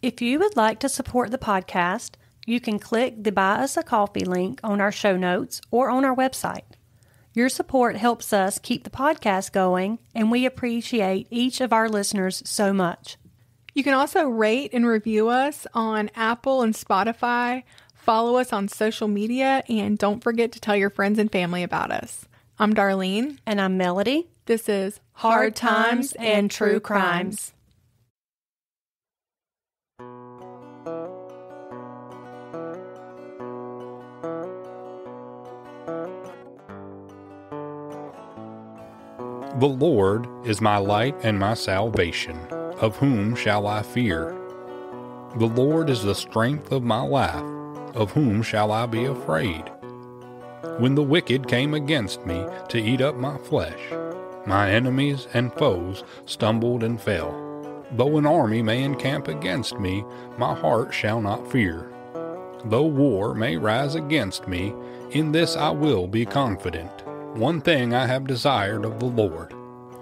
If you would like to support the podcast, you can click the Buy Us a Coffee link on our show notes or on our website. Your support helps us keep the podcast going, and we appreciate each of our listeners so much. You can also rate and review us on Apple and Spotify. Follow us on social media, and don't forget to tell your friends and family about us. I'm Darlene. And I'm Melody. This is Hard Times and True Crimes. The Lord is my light and my salvation. Of whom shall I fear? The Lord is the strength of my life. Of whom shall I be afraid? When the wicked came against me to eat up my flesh, my enemies and foes stumbled and fell. Though an army may encamp against me, my heart shall not fear. Though war may rise against me, in this I will be confident. One thing I have desired of the Lord,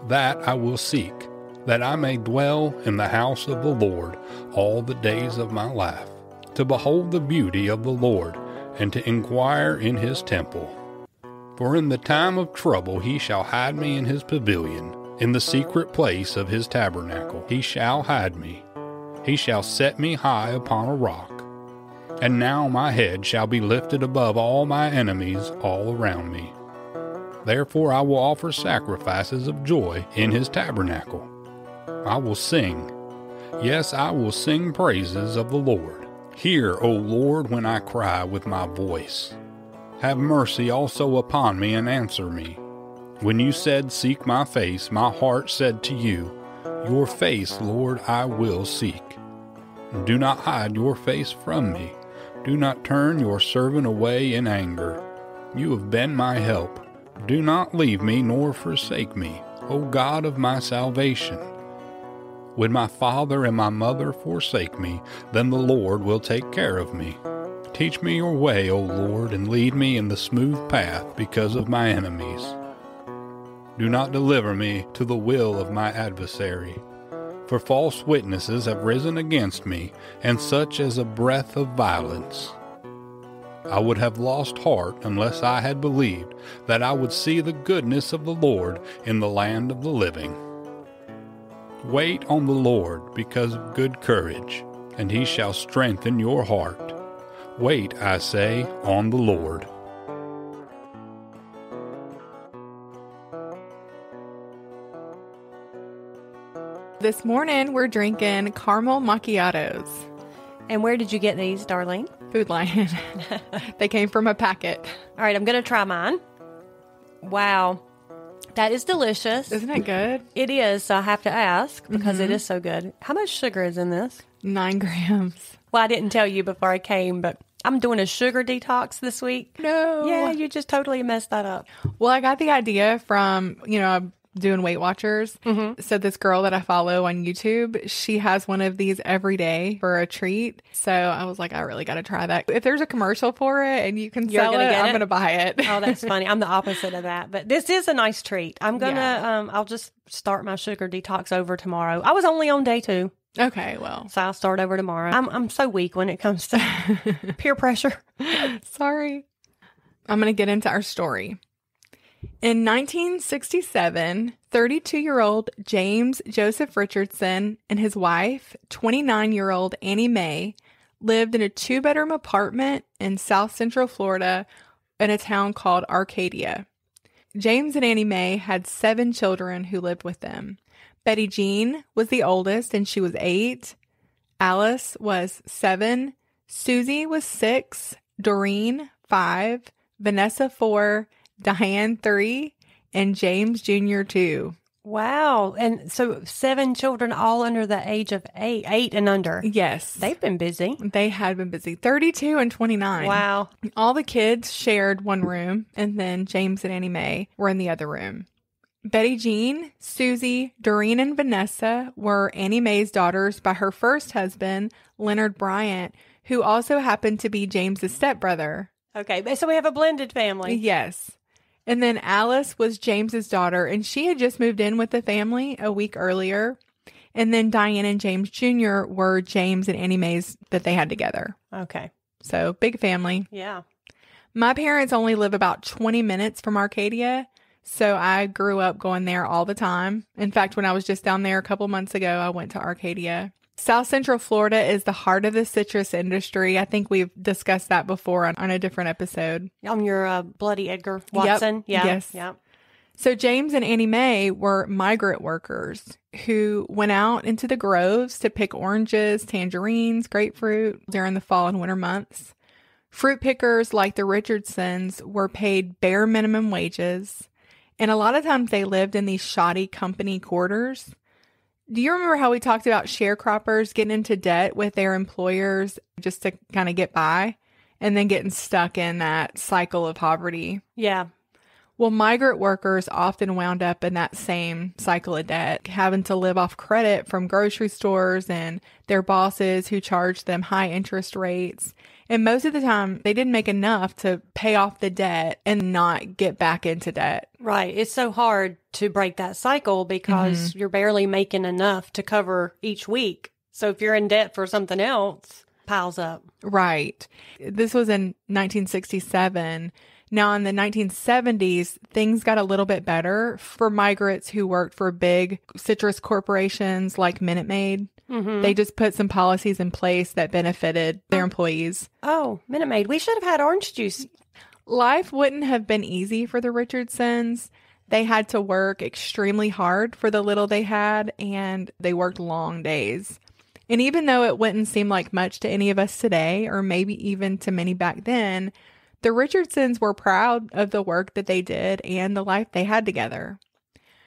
that I will seek, that I may dwell in the house of the Lord all the days of my life, to behold the beauty of the Lord, and to inquire in his temple. For in the time of trouble he shall hide me in his pavilion, in the secret place of his tabernacle he shall hide me. He shall set me high upon a rock. And now my head shall be lifted above all my enemies all around me. Therefore I will offer sacrifices of joy in his tabernacle. I will sing. Yes, I will sing praises of the Lord. Hear, O Lord, when I cry with my voice. Have mercy also upon me and answer me. When you said, Seek my face, my heart said to you, Your face, Lord, I will seek. Do not hide your face from me. Do not turn your servant away in anger. You have been my help. Do not leave me nor forsake me, O God of my salvation. When my father and my mother forsake me, then the Lord will take care of me. Teach me your way, O Lord, and lead me in the smooth path because of my enemies. Do not deliver me to the will of my adversary. For false witnesses have risen against me, and such as a breath of violence. I would have lost heart unless I had believed that I would see the goodness of the Lord in the land of the living. Wait on the Lord because of good courage, and he shall strengthen your heart. Wait, I say, on the Lord. This morning we're drinking caramel macchiatos. And where did you get these, Darlene? Food Lion. they came from a packet. All right, I'm going to try mine. Wow. That is delicious. Isn't it good? It is. So I have to ask because it mm-hmm. is so good. How much sugar is in this? Nine grams. Well, I didn't tell you before I came, but I'm doing a sugar detox this week. No. Yeah, you just totally messed that up. Well, I got the idea from, you know, doing Weight Watchers. So this girl that I follow on YouTube, she has one of these every day for a treat. So I was like, I really got to try that. If there's a commercial for it and you can You're sell it, I'm going to buy it. Oh, that's funny. I'm the opposite of that, but this is a nice treat. I'm gonna, Yeah. um, I'll just start my sugar detox over tomorrow. I was only on day two, okay, well, so I'll start over tomorrow. I'm, I'm so weak when it comes to peer pressure. sorry. I'm going to get into our story. In 1967, 32 year old James Joseph Richardson and his wife, 29 year old Annie Mae, lived in a two bedroom apartment in South Central Florida in a town called Arcadia. James and Annie Mae had seven children who lived with them. Betty Jean was the oldest and she was eight. Alice was seven. Susie was six. Doreen, five. Vanessa, four. Diane, three. And James Jr., two. Wow. And so seven children all under the age of eight, eight and under. Yes. They've been busy. They had been busy. 32 and 29. Wow. All the kids shared one room, and then James and Annie Mae were in the other room. Betty Jean, Susie, Doreen, and Vanessa were Annie Mae's daughters by her first husband, Leonard Bryant, who also happened to be James's stepbrother. Okay. So we have a blended family. Yes. And then Alice was James's daughter, and she had just moved in with the family a week earlier. And then Diane and James Jr. were James and Annie Mae's that they had together. Okay. So big family. Yeah. My parents only live about 20 minutes from Arcadia. So I grew up going there all the time. In fact, when I was just down there a couple months ago, I went to Arcadia. South Central Florida is the heart of the citrus industry. I think we've discussed that before on, on a different episode. On your uh, Bloody Edgar Watson. Yeah. Yes. Yep. So James and Annie Mae were migrant workers who went out into the groves to pick oranges, tangerines, grapefruit during the fall and winter months. Fruit pickers like the Richardsons were paid bare minimum wages, and a lot of times they lived in these shoddy company quarters. Do you remember how we talked about sharecroppers getting into debt with their employers just to kind of get by and then getting stuck in that cycle of poverty? Yeah. Well, migrant workers often wound up in that same cycle of debt, having to live off credit from grocery stores and their bosses who charged them high interest rates. And most of the time, they didn't make enough to pay off the debt and not get back into debt. Right. It's so hard to break that cycle because you're barely making enough to cover each week. So if you're in debt for something else, piles up. Right. This was in 1967. Now, in the 1970s, things got a little bit better for migrants who worked for big citrus corporations like Minute Maid. Mm-hmm. They just put some policies in place that benefited their employees. Oh, Minute Maid. We should have had orange juice. Life wouldn't have been easy for the Richardsons. They had to work extremely hard for the little they had, and they worked long days. And even though it wouldn't seem like much to any of us today, or maybe even to many back then, the Richardsons were proud of the work that they did and the life they had together.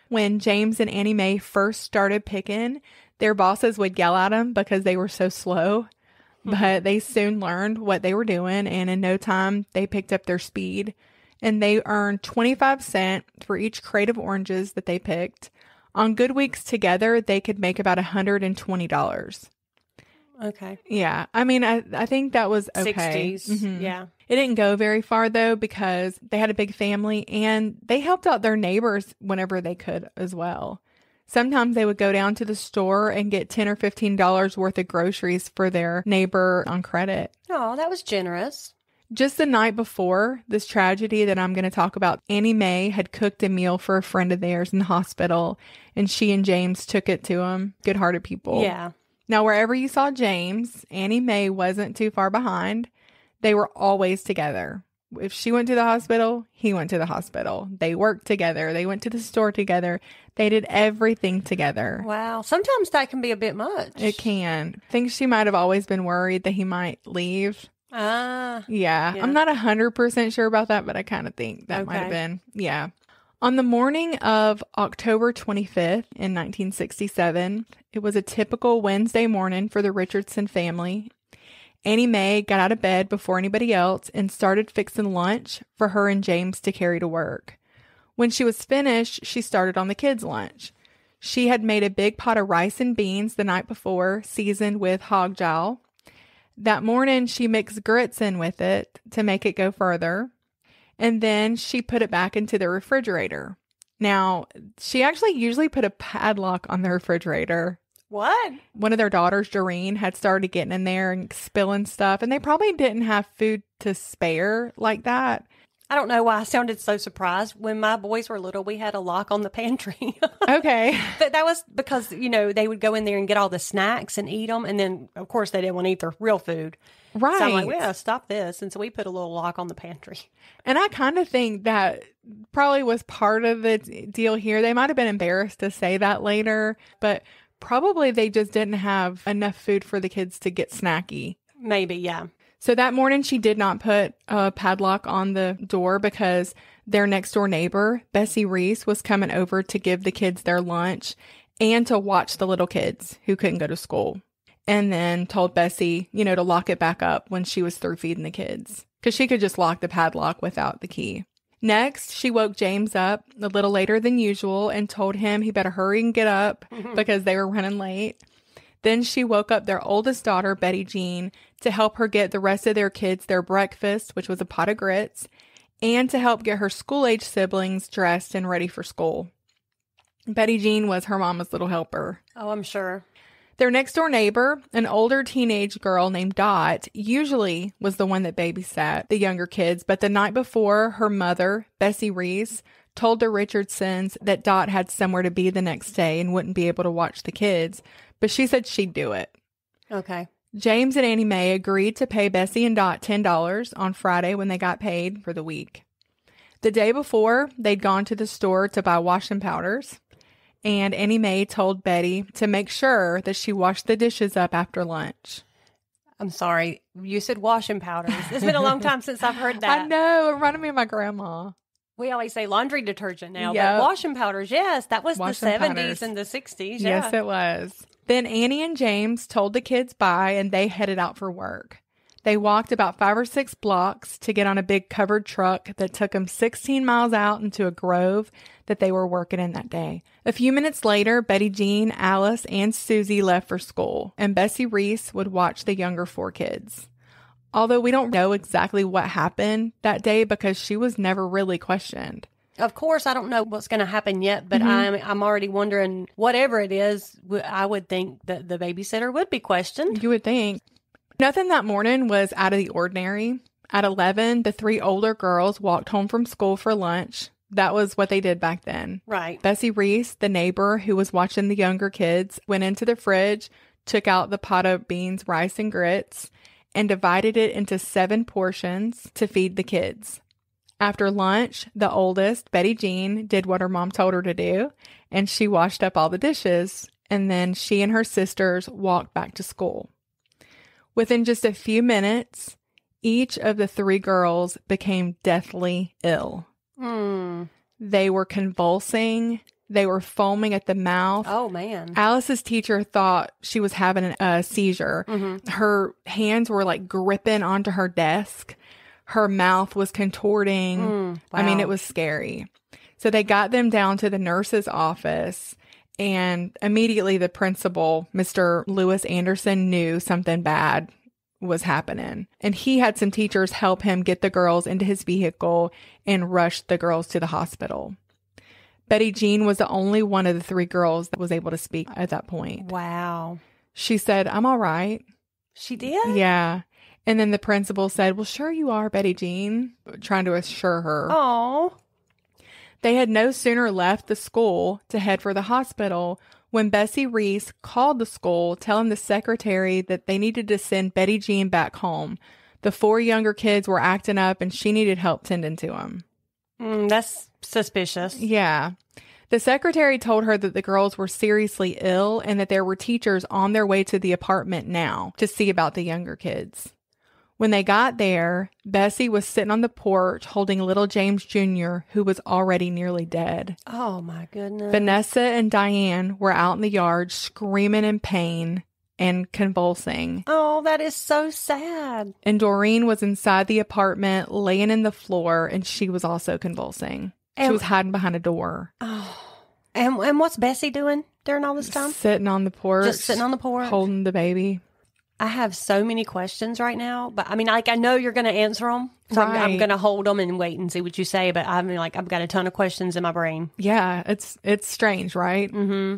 When James and Annie Mae first started picking, their bosses would yell at them because they were so slow. Mm-hmm. But they soon learned what they were doing, and in no time, they picked up their speed. And they earned 25 cents for each crate of oranges that they picked. On good weeks together, they could make about $120. Okay. Yeah. I mean, I, I think that was okay. 60s. Mhm. Yeah. It didn't go very far though because they had a big family and they helped out their neighbors whenever they could as well. Sometimes they would go down to the store and get 10 or 15 dollars worth of groceries for their neighbor on credit. Oh, that was generous. Just the night before this tragedy that I'm going to talk about, Annie Mae had cooked a meal for a friend of theirs in the hospital and she and James took it to him. Good-hearted people. Yeah. Now, wherever you saw James, Annie Mae wasn't too far behind. They were always together. If she went to the hospital, he went to the hospital. They worked together. They went to the store together. They did everything together. Wow. Sometimes that can be a bit much. It can. Think she might have always been worried that he might leave. Ah. Yeah. Yeah. I'm not a 100% sure about that, but I kind of think that might have been. Yeah. On the morning of October 25th in 1967, it was a typical Wednesday morning for the Richardson family. Annie Mae got out of bed before anybody else and started fixing lunch for her and James to carry to work. When she was finished, she started on the kids' lunch. She had made a big pot of rice and beans the night before, seasoned with hog jowl. That morning, she mixed grits in with it to make it go further. And then she put it back into the refrigerator. Now, she actually usually put a padlock on the refrigerator. What? One of their daughters, Doreen, had started getting in there and spilling stuff, and they probably didn't have food to spare like that. I don't know why I sounded so surprised. When my boys were little, we had a lock on the pantry. Okay. But that was because, you know, they would go in there and get all the snacks and eat them. And then, of course, they didn't want to eat their real food. Right. So I'm like, we gotta stop this. And so we put a little lock on the pantry. And I kind of think that probably was part of the deal here. They might have been embarrassed to say that later, but probably they just didn't have enough food for the kids to get snacky. Maybe, yeah. So that morning, she did not put a padlock on the door because their next door neighbor, Bessie Reese, was coming over to give the kids their lunch and to watch the little kids who couldn't go to school. And then told Bessie, you know, to lock it back up when she was through feeding the kids because she could just lock the padlock without the key. Next, she woke James up a little later than usual and told him he better hurry and get up because they were running late. Then she woke up their oldest daughter, Betty Jean, to help her get the rest of their kids their breakfast, which was a pot of grits, and to help get her school age siblings dressed and ready for school. Betty Jean was her mama's little helper. Oh, I'm sure. Their next door neighbor, an older teenage girl named Dot, usually was the one that babysat the younger kids, but the night before, her mother, Bessie Reese, told the Richardsons that Dot had somewhere to be the next day and wouldn't be able to watch the kids, but she said she'd do it. Okay. James and Annie Mae agreed to pay Bessie and Dot $10 on Friday when they got paid for the week. The day before, they'd gone to the store to buy washing powders and Annie Mae told Betty to make sure that she washed the dishes up after lunch. I'm sorry. You said washing powders. It's been a long time since I've heard that. I know. It reminded me of my grandma. We always say laundry detergent now, Yep. but washing powders, yes, that was Washing the 70s powders. and the 60s. Yes, it was. Then Annie and James told the kids bye and they headed out for work. They walked about five or six blocks to get on a big covered truck that took them 16 miles out into a grove that they were working in that day. A few minutes later, Betty Jean, Alice, and Susie left for school, and Bessie Reese would watch the younger four kids. Although we don't know exactly what happened that day because she was never really questioned. Of course, I don't know what's going to happen yet, but mm-hmm. I'm I'm already wondering whatever it is, I would think that the babysitter would be questioned. You would think. Nothing that morning was out of the ordinary. At 11, the three older girls walked home from school for lunch. That was what they did back then. Right. Bessie Reese, the neighbor who was watching the younger kids, went into the fridge, took out the pot of beans, rice, and grits, and divided it into seven portions to feed the kids. After lunch, the oldest, Betty Jean, did what her mom told her to do, and she washed up all the dishes, and then she and her sisters walked back to school. Within just a few minutes, each of the three girls became deathly ill. Hmm. They were convulsing. They were foaming at the mouth. Oh man. Alice's teacher thought she was having a seizure. Mhm. Her hands were like gripping onto her desk. Her mouth was contorting. Mm, I mean, it was scary. So they got them down to the nurse's office, and immediately the principal, Mr. Lewis Anderson, knew something bad was happening. And he had some teachers help him get the girls into his vehicle and rush the girls to the hospital. Betty Jean was the only one of the three girls that was able to speak at that point. Wow. She said, I'm all right. She did. Yeah. And then the principal said, Well, sure you are, Betty Jean, trying to assure her. Oh. They had no sooner left the school to head for the hospital when Bessie Reese called the school telling the secretary that they needed to send Betty Jean back home. The four younger kids were acting up and she needed help tending to them. Mm, that's suspicious. Yeah. The secretary told her that the girls were seriously ill and that there were teachers on their way to the apartment now to see about the younger kids. When they got there, Bessie was sitting on the porch holding little James Jr., who was already nearly dead. Oh my goodness. Vanessa and Diane were out in the yard screaming in pain and convulsing. oh, that is so sad. And Doreen was inside the apartment, laying in the floor, and she was also convulsing. And, She was hiding behind a door. Oh. And and what's Bessie doing during all this time? Sitting on the porch. Just sitting on the porch. Holding the baby. I have so many questions right now, but I mean, like I know you're going to answer them, so I'm, I'm going to hold them and wait and see what you say. But I mean, like I've got a ton of questions in my brain. Yeah, it's it's strange, right? Mm-hmm.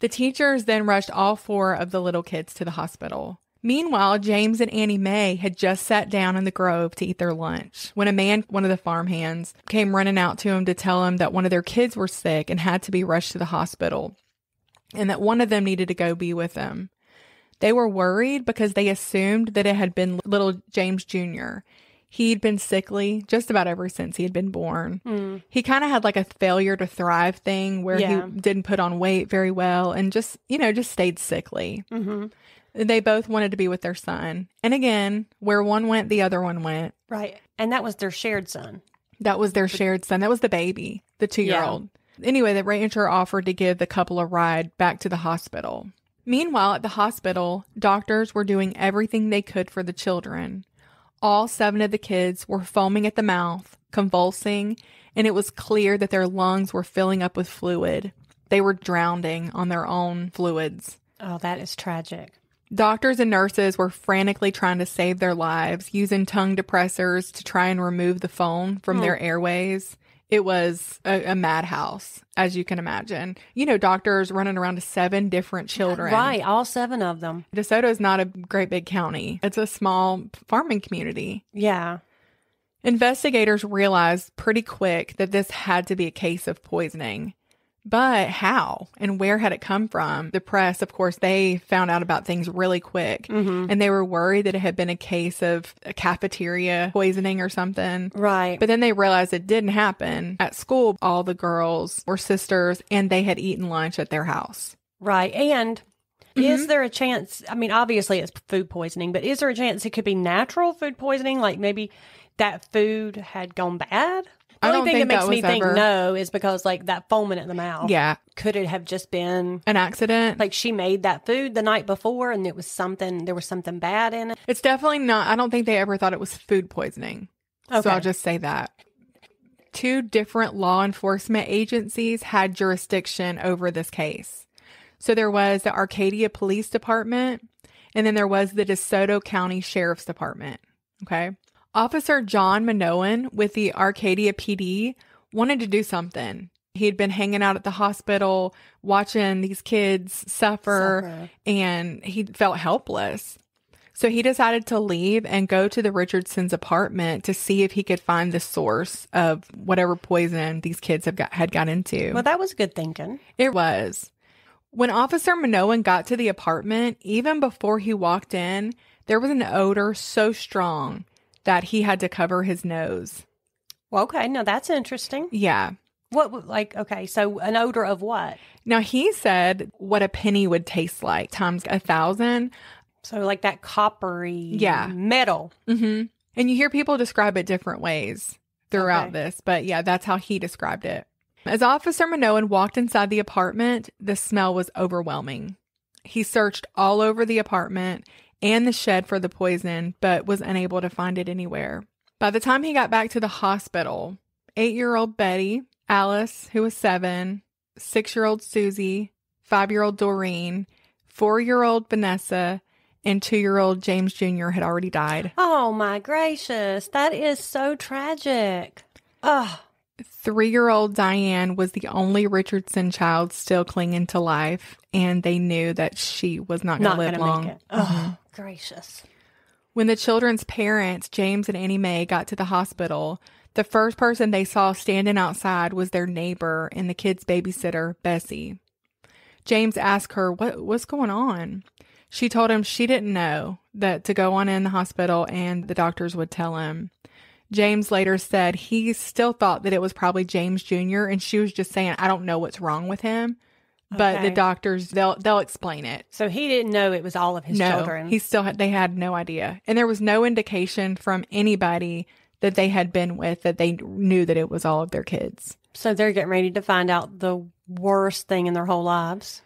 The teachers then rushed all four of the little kids to the hospital. Meanwhile, James and Annie Mae had just sat down in the grove to eat their lunch when a man, one of the farm hands, came running out to him to tell him that one of their kids were sick and had to be rushed to the hospital and that one of them needed to go be with them. They were worried because they assumed that it had been little James Jr. He'd been sickly just about ever since he had been born. Mm. He kind of had like a failure to thrive thing where Yeah. he didn't put on weight very well and just, you know, just stayed sickly. Mm-hmm. They both wanted to be with their son. And again, where one went, the other one went. Right, and that was their shared son. That was their shared son. That was the baby, the two year old. Anyway, the rancher offered to give the couple a ride back to the hospital. Meanwhile, at the hospital, doctors were doing everything they could for the children. All seven of the kids were foaming at the mouth, convulsing, and it was clear that their lungs were filling up with fluid. They were drowning on their own fluids. Oh, that is tragic. Doctors and nurses were frantically trying to save their lives, using tongue depressors to try and remove the foam from hmm. their airways. It was a, a madhouse, as you can imagine. You know, doctors running around to seven different children. Right, all seven of them. DeSoto is not a great big county. It's a small farming community. Yeah. Investigators realized pretty quick that this had to be a case of poisoning. But how and where had it come from? The press, of course, they found out about things really quick Mm-hmm. and they were worried that it had been a case of a cafeteria poisoning or something. Right. But then they realized it didn't happen. At school, all the girls were sisters and they had eaten lunch at their house. right. And Mm-hmm. is there a chance? I mean, obviously it's food poisoning, but is there a chance it could be natural food poisoning? Like maybe that food had gone bad? The I only don't thing think that makes that me think ever- no is because like that foaming at the mouth. Yeah. Could it have just been An accident. like she made that food the night before and it was something there was something bad in it? It's definitely not. I don't think they ever thought it was food poisoning. Okay. So I'll just say that. Two different law enforcement agencies had jurisdiction over this case. So there was the Arcadia Police Department, and then there was the DeSoto County Sheriff's Department. Okay. Officer John Minoan with the Arcadia PD wanted to do something. He'd been hanging out at the hospital, watching these kids suffer, Suffer. and he felt helpless. So he decided to leave and go to the Richardsons' apartment to see if he could find the source of whatever poison these kids have got had got into. Well, that was good thinking. It was. When Officer Minoan got to the apartment, even before he walked in, there was an odor so strong that he had to cover his nose. Well, okay, now that's interesting. Yeah. What like okay, so an odor of what? Now he said what a penny would taste like times a thousand. So like that coppery Yeah. metal. hmm And you hear people describe it different ways throughout Okay. this, but yeah, that's how he described it. As Officer Minoan walked inside the apartment, the smell was overwhelming. He searched all over the apartment and the shed for the poison, but was unable to find it anywhere. By the time he got back to the hospital, eight year old Betty, Alice, who was seven, six year old Susie, five year old Doreen, four year old Vanessa, and two year old James Jr. had already died. Oh my gracious, that is so tragic. Ugh. Three year old Diane was the only Richardson child still clinging to life, and they knew that she was not going to live long. make it. Oh, gracious. When the children's parents, James and Annie Mae, got to the hospital, the first person they saw standing outside was their neighbor and the kid's babysitter, Bessie. James asked her, what, What's going on? She told him she didn't know that to go on in the hospital and the doctors would tell him. James later said he still thought that it was probably James Jr. and she was just saying, I don't know what's wrong with him. But the doctors, they'll they'll explain it So he didn't know it was all of his no, children. he still had, they had no idea. And there was no indication from anybody that they had been with that they knew that it was all of their kids. so they're getting ready to find out the worst thing in their whole lives.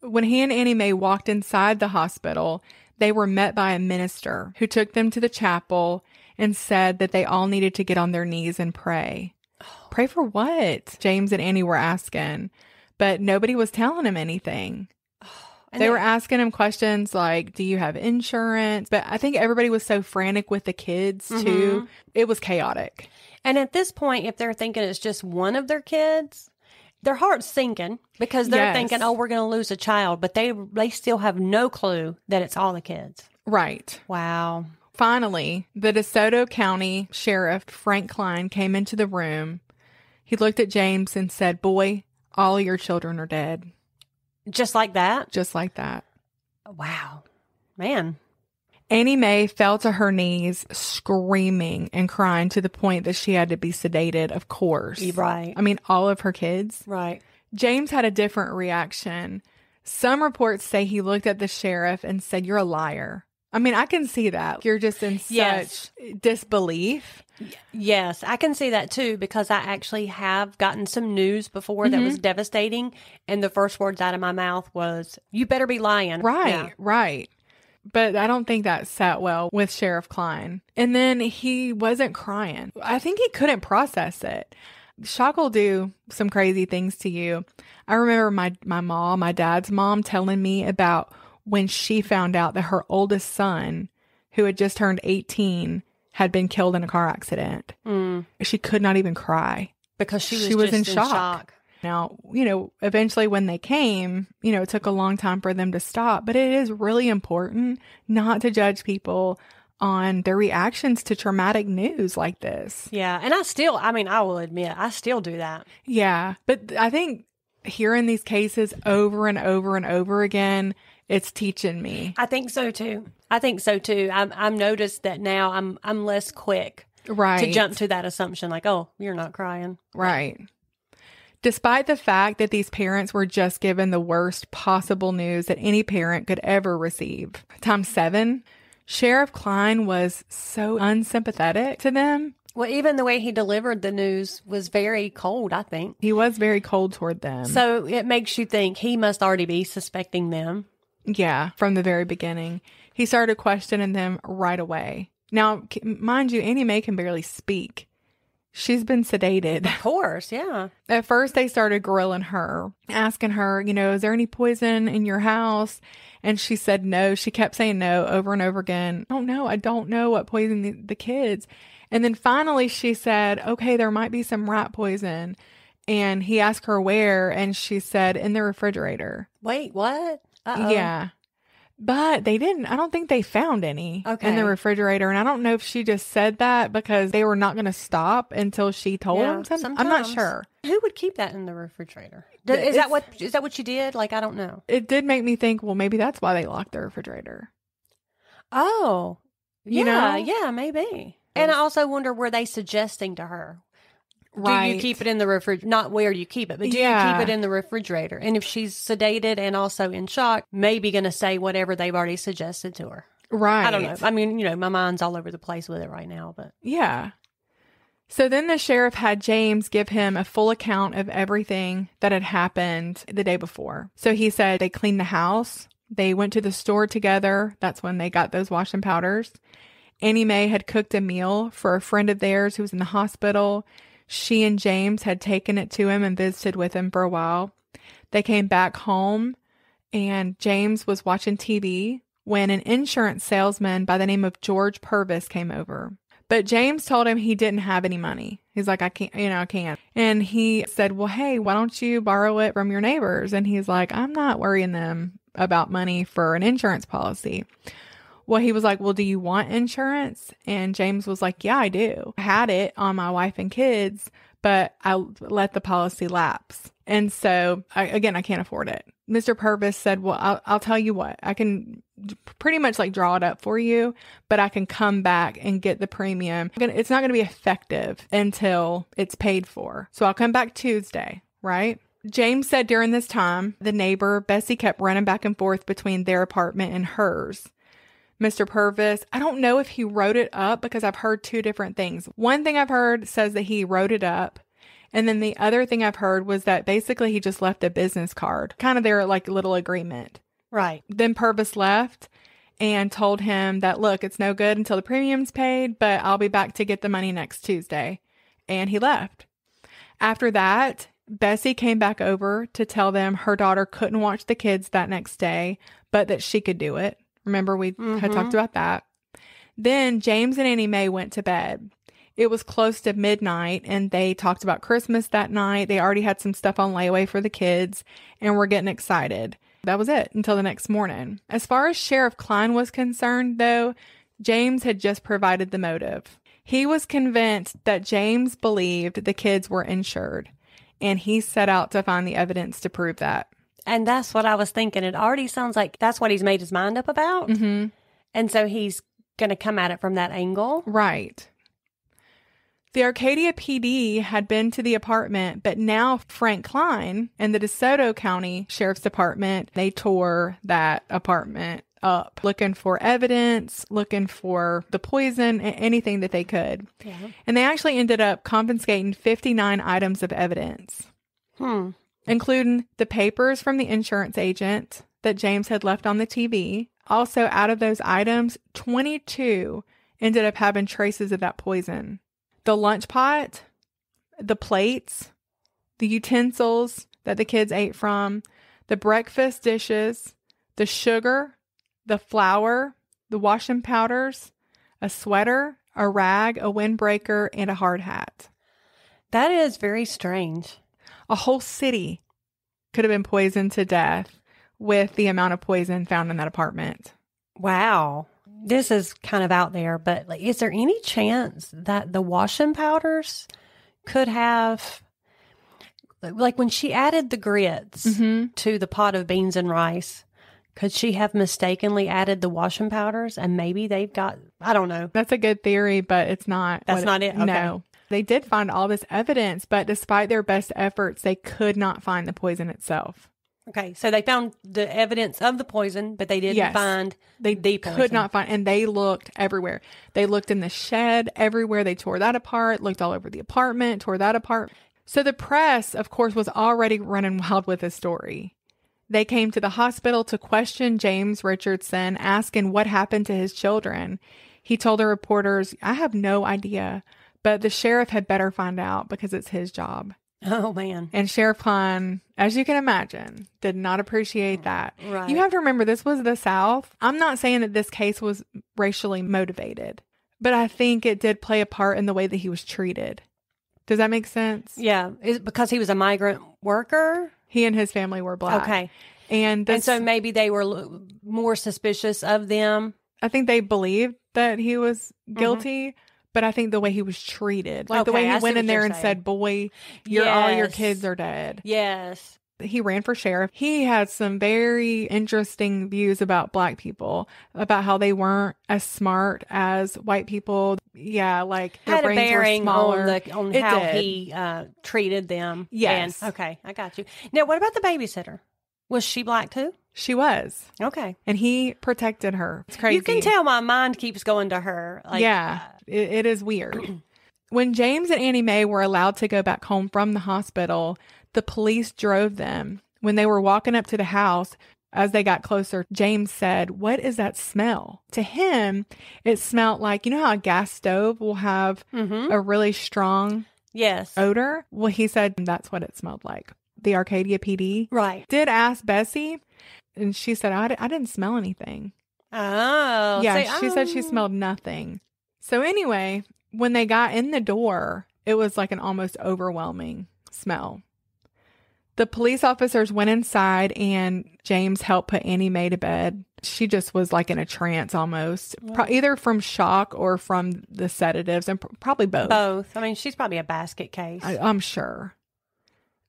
When he and Annie Mae walked inside the hospital, they were met by a minister who took them to the chapel and said that they all needed to get on their knees and pray. Oh. Pray for what? James and Annie were asking, but nobody was telling him anything. And they were asking him questions like, Do you have insurance? But I think everybody was so frantic with the kids mm-hmm. too. It was chaotic. And at this point, if they're thinking it's just one of their kids, their heart's sinking because they're Yes. thinking, "Oh, we're going to lose a child," but they they still have no clue that it's all the kids. Right. Wow. Finally, the DeSoto County Sheriff, Frank Cline, came into the room. He looked at James and said, Boy, all your children are dead. Just like that. Just like that. Wow. Man. Annie Mae fell to her knees, screaming and crying to the point that she had to be sedated, of course. Right. I mean, all of her kids. Right. James had a different reaction. Some reports say he looked at the sheriff and said, You're a liar. I mean, I can see that. You're just in such Yes. disbelief. Yes, I can see that too because I actually have gotten some news before that Mm-hmm. was devastating, and the first words out of my mouth was, "You better be lying." Right, Yeah. right. But I don't think that sat well with Sheriff Cline. And then he wasn't crying. I think he couldn't process it. Shock will do some crazy things to you. I remember my, my mom, my dad's mom, telling me about when she found out that her oldest son, who had just turned 18, had been killed in a car accident. Mm. She could not even cry. because she was, She was just in shock. Now, you know, eventually when they came, you know, it took a long time for them to stop, but it is really important not to judge people on their reactions to traumatic news like this. Yeah, and I still, I mean, I will admit, I still do that. Yeah, but I think hearing these cases over and over and over again, it's teaching me. I think so too. I think so too. I'm I'm noticed that now I'm I'm less quick Right. to jump to that assumption like, oh, you're not crying. Right. Despite the fact that these parents were just given the worst possible news that any parent could ever receive. Times seven, Sheriff Cline was so unsympathetic to them. Well, even the way he delivered the news was very cold, I think. He was very cold toward them. So it makes you think he must already be suspecting them. Yeah, from the very beginning. He started questioning them right away. Now, mind you, Annie Mae can barely speak. She's been sedated. Of course, yeah. At first, they started grilling her, asking her, you know, is there any poison in your house? And she said no. She kept saying no over and over again. I don't know. I don't know what poisoned the, the kids. And then finally, she said, okay, there might be some rat poison. And he asked her where, and she said, in the refrigerator. Wait, what? Uh-oh. Yeah. But they didn't. I don't think they found any in Okay. the refrigerator. And I don't know if she just said that because they were not going to stop until she told Yeah, them something. I'm not sure. Who would keep that in the refrigerator? D- Th- Is that what is that what you did? Like I don't know. It did make me think, well, maybe that's why they locked the refrigerator. Oh, You yeah, know? yeah, maybe. And I also wonder were they suggesting to her? Right. Do you keep it in the refrigerator? Not where you keep it, but do you keep it in the refrigerator? And if she's sedated and also in shock, maybe going to say whatever they've already suggested to her. Right. I don't know. I mean, you know, my mind's all over the place with it right now, but Yeah. So then the sheriff had James give him a full account of everything that had happened the day before. So he said they cleaned the house, they went to the store together. That's when they got those washing powders. Annie Mae had cooked a meal for a friend of theirs who was in the hospital. She and James had taken it to him and visited with him for a while. They came back home and James was watching TV when an insurance salesman by the name of George Purvis came over. But James told him he didn't have any money. He's like, I can't, you know, I can't. And he said, Well, hey, why don't you borrow it from your neighbors? And he's like, I'm not worrying them about money for an insurance policy. Well, he was like, Well, do you want insurance? And James was like, Yeah, I do. I had it on my wife and kids, but I let the policy lapse. And so, I, again, I can't afford it. Mr. Purvis said, Well, I'll, I'll tell you what, I can pretty much like draw it up for you, but I can come back and get the premium. It's not going to be effective until it's paid for. So I'll come back Tuesday, right? James said during this time, the neighbor, Bessie, kept running back and forth between their apartment and hers. Mr. Purvis, I don't know if he wrote it up because I've heard two different things. One thing I've heard says that he wrote it up. And then the other thing I've heard was that basically he just left a business card, kind of their like a little agreement. right. Then Purvis left and told him that, look, it's no good until the premium's paid, but I'll be back to get the money next Tuesday. And he left. After that, Bessie came back over to tell them her daughter couldn't watch the kids that next day, but that she could do it. Remember, we had Mhm. talked about that. Then James and Annie Mae went to bed. It was close to midnight and they talked about Christmas that night. They already had some stuff on layaway for the kids and were getting excited. That was it until the next morning. As far as Sheriff Cline was concerned, though, James had just provided the motive. He was convinced that James believed the kids were insured, and he set out to find the evidence to prove that. And that's what I was thinking. It already sounds like that's what he's made his mind up about. Mm-hmm. And so he's going to come at it from that angle. Right. The Arcadia PD had been to the apartment, but now Frank Cline and the DeSoto County Sheriff's Department, they tore that apartment up looking for evidence, looking for the poison, anything that they could. Yeah. And they actually ended up confiscating 59 items of evidence, Hmm. Including the papers from the insurance agent that James had left on the TV. Also, out of those items, 22 ended up having traces of that poison. The lunch pot, the plates, the utensils that the kids ate from, the breakfast dishes, the sugar, the flour, the washing powders, a sweater, a rag, a windbreaker, and a hard hat. That is very strange. A whole city could have been poisoned to death with the amount of poison found in that apartment. Wow. This is kind of out there, but like, is there any chance that the washing powders could have, like when she added the grits Mm-hmm. to the pot of beans and rice, could she have mistakenly added the washing powders and maybe they've got, I don't know. That's a good theory, but it's not. That's not it? Okay. No. They did find all this evidence, but despite their best efforts, they could not find the poison itself. Okay, so they found the evidence of the poison, but they didn't Yes. find They the could not find, and they looked everywhere. They looked in the shed, everywhere. They tore that apart, looked all over the apartment, tore that apart. So the press, of course, was already running wild with this story. They came to the hospital to question James Richardson, asking what happened to his children. He told the reporters, I have no idea, but the sheriff had better find out because it's his job. Oh man, And Sheriff Cline, as you can imagine, did not appreciate that. right? You have to remember this was the South. I'm not saying that this case was racially motivated, but I think it did play a part in the way that he was treated. Does that make sense? yeah, is because he was a migrant worker? He and his family were black. Okay, And, and so maybe they were l- more suspicious of them. I think they believed that he was mm-hmm. guilty, but I think the way he was treated, like the Mm-hmm. Way he see went in there and saying. said, Boy, your all your kids are dead. Yes. he ran for sheriff. He had some very interesting views about black people, about how they weren't as smart as white people. Yeah, like their Had a brains bearing were smaller. on the on It how did. he uh, treated them. Yes. And- okay, I got you. Now, what about the babysitter? Was she black too? She was, Okay. and he protected her. It's crazy. You can tell my mind keeps going to her. Like, yeah, it, it is weird. when James and Annie Mae were allowed to go back home from the hospital, the police drove them. When they were walking up to the house, as they got closer, James said, What is that smell? To him, it smelled like, you know how a gas stove will have Mm-hmm. a really strong Yes. odor? Well, he said that's what it smelled like. The Arcadia PD Right. did ask Bessie, and she said, I, I didn't smell anything. Oh. yeah, see, she said she oh. smelled nothing. So, anyway, when they got in the door, it was like an almost overwhelming smell. The police officers went inside and James helped put Annie Mae to bed. She just was like in a trance almost, Pro- either from shock or from the sedatives, and pr- probably both. Both. I mean, she's probably a basket case. I, I'm sure.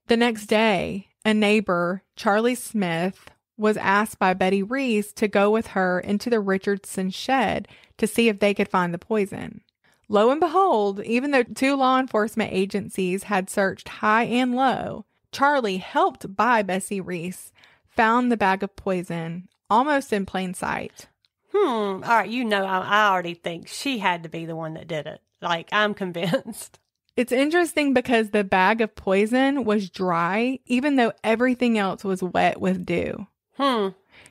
The next day, a neighbor, Charlie Smith, was asked by Betty Reese to go with her into the Richardson shed to see if they could find the poison. Lo and behold, even though two law enforcement agencies had searched high and low, Charlie, helped by Bessie Reese, found the bag of poison almost in plain sight. hmm. All right. You know, I, I already think she had to be the one that did it. Like, I'm convinced. It's interesting because the bag of poison was dry, even though everything else was wet with dew. Hmm.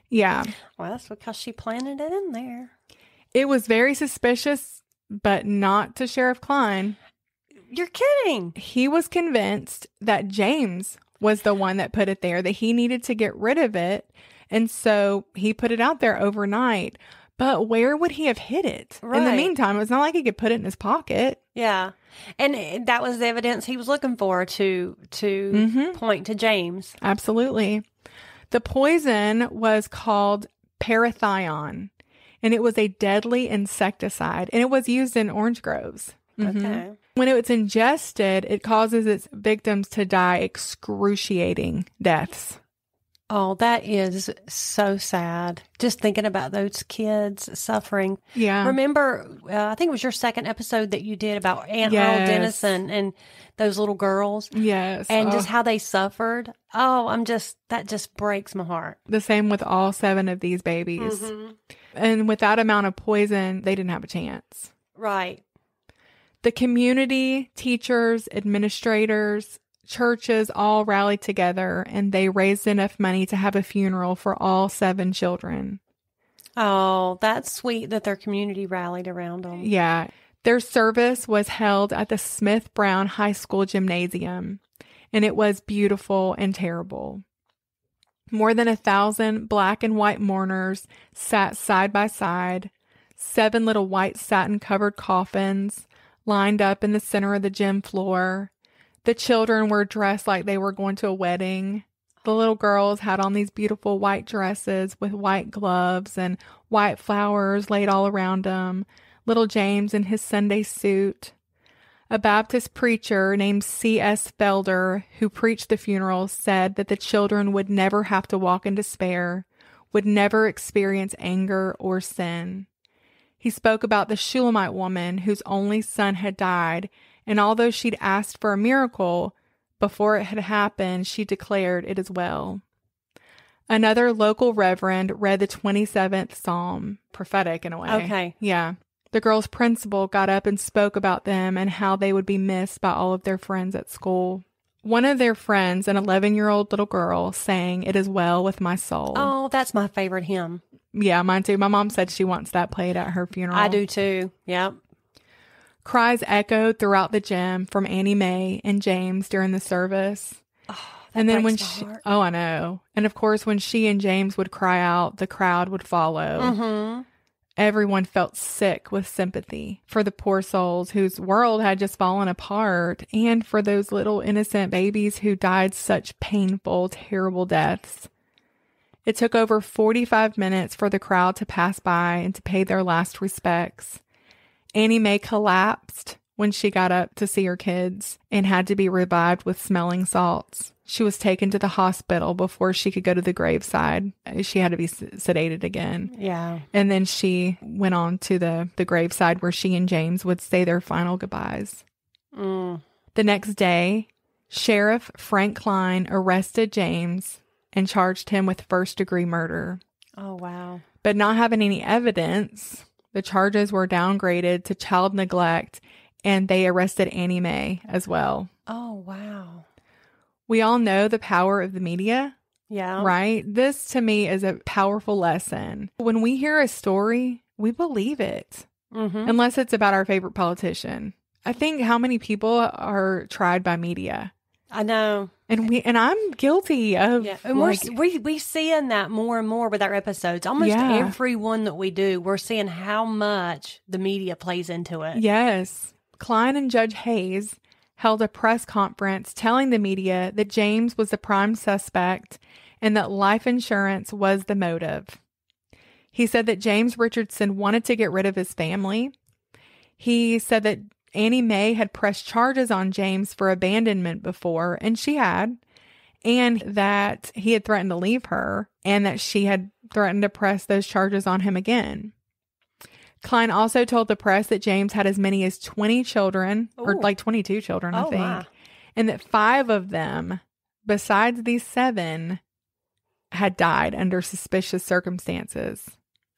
Yeah. Well, that's because she planted it in there. It was very suspicious, but not to Sheriff Cline. You're kidding. He was convinced that James was the one that put it there, that he needed to get rid of it. And so he put it out there overnight. But where would he have hid it? In the Right. meantime, it's not like he could put it in his pocket. Yeah. And that was the evidence he was looking for to to Mhm. point to James. Absolutely. The poison was called parathion, and it was a deadly insecticide, and it was used in orange groves. Mhm. Okay. When it's ingested, it causes its victims to die excruciating deaths. Oh, that is so sad. Just thinking about those kids suffering. Yeah. Remember, uh, I think it was your second episode that you did about Aunt Earl Dennison and those little girls yes. and Oh, just how they suffered. Oh, I'm just, that just breaks my heart. the same with all seven of these babies. Mm-hmm. And with that amount of poison, they didn't have a chance. Right. The community, teachers, administrators, churches all rallied together and they raised enough money to have a funeral for all seven children. Oh, that's sweet that their community rallied around them. Yeah. Their service was held at the Smith Brown High School gymnasium, and it was beautiful and terrible. More than a thousand black and white mourners sat side by side, seven little white satin covered coffins lined up in the center of the gym floor. The children were dressed like they were going to a wedding. The little girls had on these beautiful white dresses with white gloves and white flowers laid all around them. Little James in his Sunday suit. A Baptist preacher named C.S. Felder, who preached the funeral, said that the children would never have to walk in despair, would never experience anger or sin. He spoke about the Shulamite woman whose only son had died, and although she'd asked for a miracle, before it had happened, she declared it as well. Another local reverend read the 27th Psalm, prophetic in a way. Okay. Yeah. The girls' principal got up and spoke about them and how they would be missed by all of their friends at school. One of their friends, an 11 year old little girl, sang, It is well with my soul. Oh, that's my favorite hymn. Yeah, mine too. My mom said she wants that played at her funeral. I do too. Yep. Cries echoed throughout the gym from Annie Mae and James during the service. and then when she, heart. oh, I know. And of course, when she and James would cry out, the crowd would follow. Mm-hmm. Everyone felt sick with sympathy for the poor souls whose world had just fallen apart and for those little innocent babies who died such painful, terrible deaths. It took over 45 minutes for the crowd to pass by and to pay their last respects. Annie Mae collapsed when she got up to see her kids and had to be revived with smelling salts. She was taken to the hospital before she could go to the graveside. She had to be sedated again. Yeah. And then she went on to the, the graveside where she and James would say their final goodbyes. Mm. The next day, Sheriff Frank Cline arrested James and charged him with first degree murder. Oh wow. But not having any evidence, the charges were downgraded to child neglect and they arrested Annie Mae as well. Oh wow. We all know the power of the media, Yeah. right? This to me is a powerful lesson. When we hear a story, we believe it. Mm-hmm. unless it's about our favorite politician. I think how many people are tried by media, I know. And we and I'm guilty of. Yeah, and we're like, we we seeing that more and more with our episodes. Almost Yeah. every one that we do, we're seeing how much the media plays into it. yes, Cline and Judge Hayes held a press conference telling the media that James was the prime suspect and that life insurance was the motive. He said that James Richardson wanted to get rid of his family. He said that Annie Mae had pressed charges on James for abandonment before, and she had, and that he had threatened to leave her, and that she had threatened to press those charges on him again. Cline also told the press that James had as many as 20 children, or like 22 children, I Oh, think, my. and that five of them, besides these seven, had died under suspicious circumstances.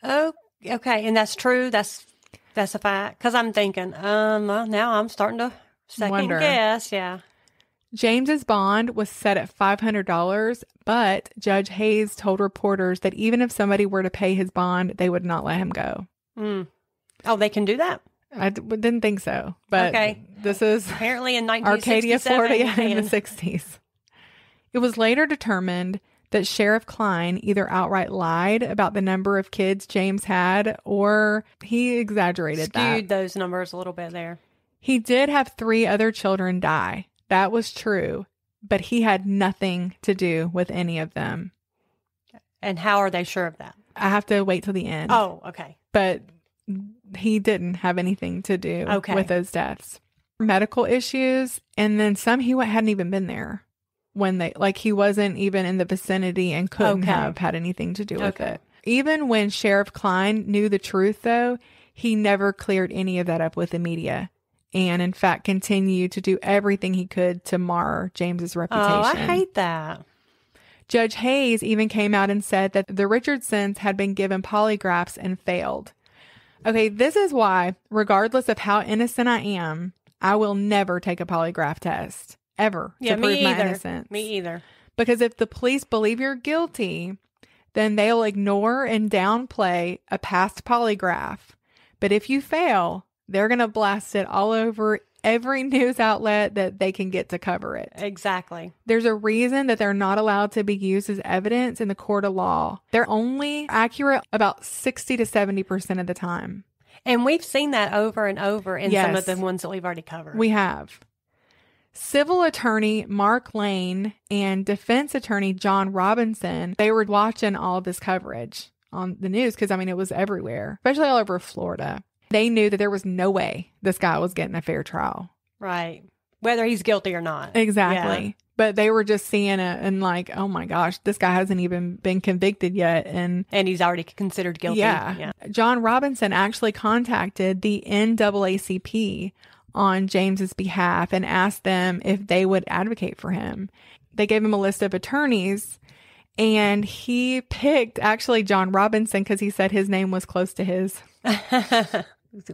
Oh, okay, and that's true. That's that's a fact. Because I'm thinking, um, well, now I'm starting to second Wonder. guess. Yeah. James's bond was set at $500, but Judge Hayes told reporters that even if somebody were to pay his bond, they would not let him go. Mm. Oh, they can do that. I d- didn't think so, but Okay. this is Apparently, in Arcadia, Florida in the 60s. It was later determined that Sheriff Cline either outright lied about the number of kids James had or he exaggerated that. skewed those numbers a little bit there. He did have three other children die. That was true, but he had nothing to do with any of them. And how are they sure of that? I have to wait till the end. Oh, okay. But he didn't have anything to do Okay. with those deaths. Medical issues, and then some he hadn't even been there when they like he wasn't even in the vicinity and couldn't Okay. have had anything to do with Okay. it. Even when Sheriff Cline knew the truth though, he never cleared any of that up with the media. And in fact continued to do everything he could to mar James's reputation. Oh, I hate that. Judge Hayes even came out and said that the Richardsons had been given polygraphs and failed. Okay, this is why, regardless of how innocent I am, I will never take a polygraph test ever Yeah, to prove me my either. innocence. Me either. Because if the police believe you're guilty, then they'll ignore and downplay a past polygraph. But if you fail, they're going to blast it all over every news outlet that they can get to cover it. Exactly. There's a reason that they're not allowed to be used as evidence in the court of law. They're only accurate about 60 to 70% of the time. And we've seen that over and over in some of the ones that we've already covered. We have. Civil attorney Mark Lane and defense attorney John Robinson, they were watching all this coverage on the news because I mean it was everywhere, especially all over Florida. They knew that there was no way this guy was getting a fair trial. Right. Whether he's guilty or not. Exactly. Yeah. But they were just seeing it and like, oh my gosh, this guy hasn't even been convicted yet. And And he's already considered guilty. yeah, John Robinson actually contacted the NAACP on James's behalf and asked them if they would advocate for him. They gave him a list of attorneys and he picked actually John Robinson because he said his name was close to his.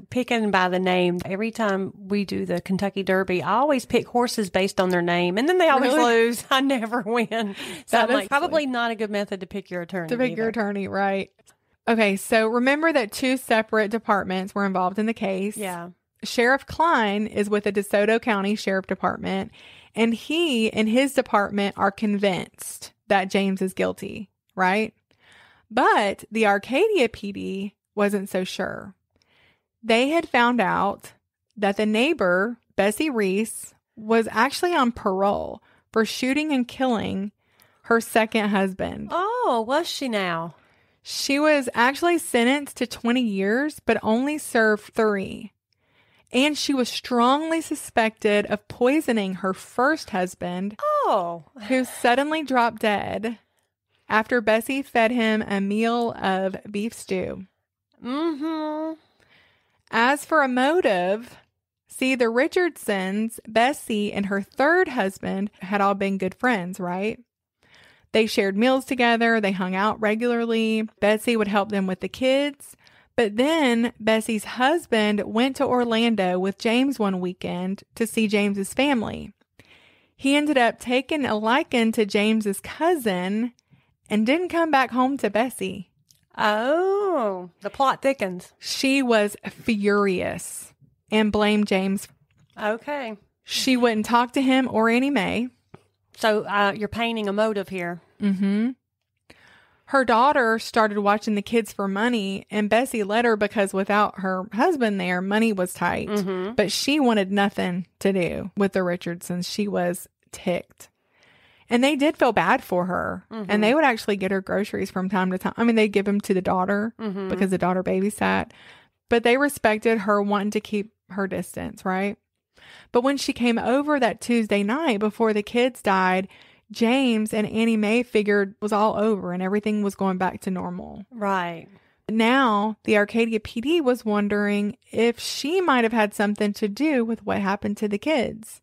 Picking by the name. Every time we do the Kentucky Derby, I always pick horses based on their name, and then they always Really? lose. I never win. So That I'm like, probably not a good method to pick your attorney. to pick your attorney, right? Okay, so remember that two separate departments were involved in the case. Yeah. Sheriff Cline is with the DeSoto County Sheriff Department, and he and his department are convinced that James is guilty, right? But the Arcadia PD wasn't so sure. They had found out that the neighbor, Bessie Reese, was actually on parole for shooting and killing her second husband. Oh, was she now? She was actually sentenced to 20 years, but only served three. And she was strongly suspected of poisoning her first husband, Oh, who suddenly dropped dead after Bessie fed him a meal of beef stew. mm-hmm. As for a motive, see, the Richardsons, Bessie, and her third husband had all been good friends, right? They shared meals together, they hung out regularly. Bessie would help them with the kids. But then Bessie's husband went to Orlando with James one weekend to see James's family. He ended up taking a liking to James's cousin and didn't come back home to Bessie. Oh, the plot thickens. She was furious and blamed James. Okay. She wouldn't talk to him or Annie Mae. So uh, you're painting a motive here. Mm-hmm. Her daughter started watching the kids for money, and Bessie let her because without her husband there, money was tight. Mm-hmm. But she wanted nothing to do with the Richardsons. She was ticked. And they did feel bad for her. Mhm. And they would actually get her groceries from time to time. I mean, they'd give them to the daughter Mm-hmm. because the daughter babysat, but they respected her wanting to keep her distance, right? But when she came over that Tuesday night before the kids died, James and Annie Mae figured was all over and everything was going back to normal. right. Now, the Arcadia PD was wondering if she might have had something to do with what happened to the kids.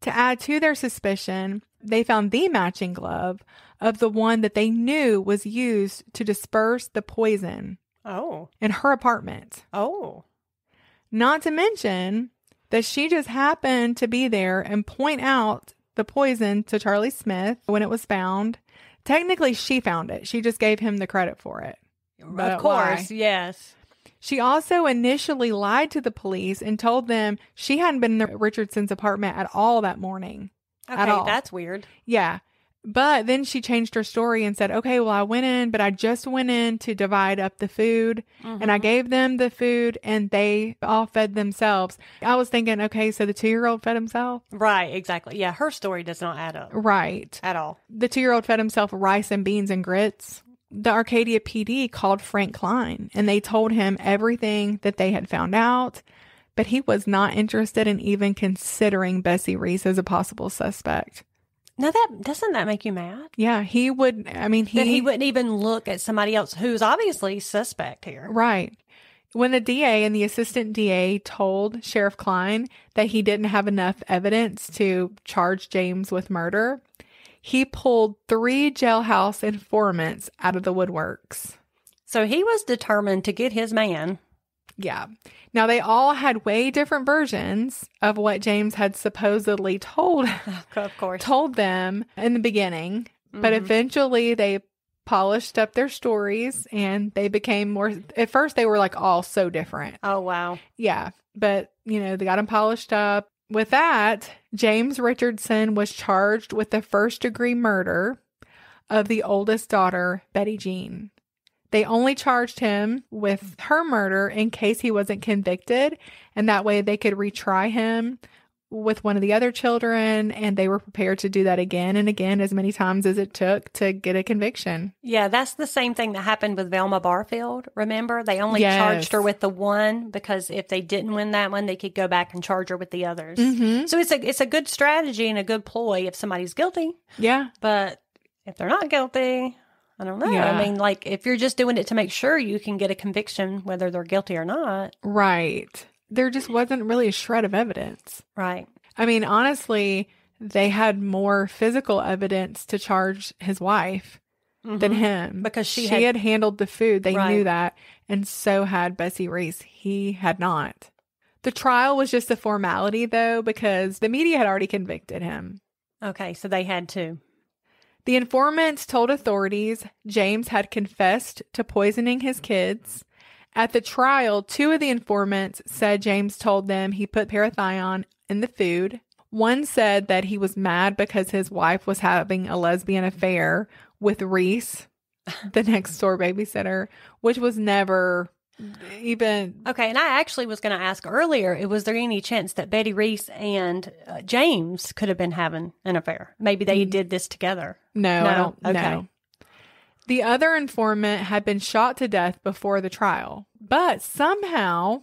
To add to their suspicion, they found the matching glove of the one that they knew was used to disperse the poison Oh. in her apartment. Oh. Not to mention that she just happened to be there and point out the poison to Charlie Smith when it was found. Technically, she found it. She just gave him the credit for it. But of course, why? yes. She also initially lied to the police and told them she hadn't been in the Richardson's apartment at all that morning. Okay, that's weird. Yeah. But then she changed her story and said, okay, well, I went in, but I just went in to divide up the food and I mm-hmm. gave them the food and they all fed themselves. I was thinking, okay, so the two year old fed himself? Right, exactly. Yeah, her story does not add up Right. at all. The two year old fed himself rice and beans and grits. The Arcadia PD called Frank Cline and they told him everything that they had found out, but he was not interested in even considering Bessie Reese as a possible suspect. Now that doesn't that make you mad? Yeah, he would. I mean, he that he wouldn't even look at somebody else who's obviously suspect here. Right. When the DA and the assistant DA told Sheriff Cline that he didn't have enough evidence to charge James with murder, he pulled three jailhouse informants out of the woodworks. So he was determined to get his man. Yeah. Now, they all had way different versions of what James had supposedly told Of course. told them in the beginning, but Mhm. eventually they polished up their stories and they became more at first they were like all so different. Oh wow. Yeah, but you know, they got them polished up. With that, James Richardson was charged with the first degree murder of the oldest daughter, Betty Jean. They only charged him with her murder in case he wasn't convicted, and that way they could retry him with one of the other children, and they were prepared to do that again and again as many times as it took to get a conviction. Yeah, that's the same thing that happened with Velma Barfield. Remember, they only Yes. charged her with the one because if they didn't win that one, they could go back and charge her with the others. Mm-hmm. So it's a it's a good strategy and a good ploy if somebody's guilty, Yeah. but if they're not guilty, I don't know. Yeah. I mean, like if you're just doing it to make sure you can get a conviction whether they're guilty or not, Right. There just wasn't really a shred of evidence. right? I mean, honestly, they had more physical evidence to charge his wife than Mhm. him Because she she had- had, handled the food. They Right. knew that, and so had Bessie Reese. He had not. The trial was just a formality, though, because the media had already convicted him. Okay, so they had to. The informants told authorities James had confessed to poisoning his kids. At the trial, two of the informants said James told them he put parathion in the food. One said that he was mad because his wife was having a lesbian affair with Reese, the next door babysitter, which was never even Okay, and I actually was going to ask earlier, was there any chance that Betty Reese and uh, James could have been having an affair? Maybe they did this together. No, No? I don't Okay. know. The other informant had been shot to death before the trial, but somehow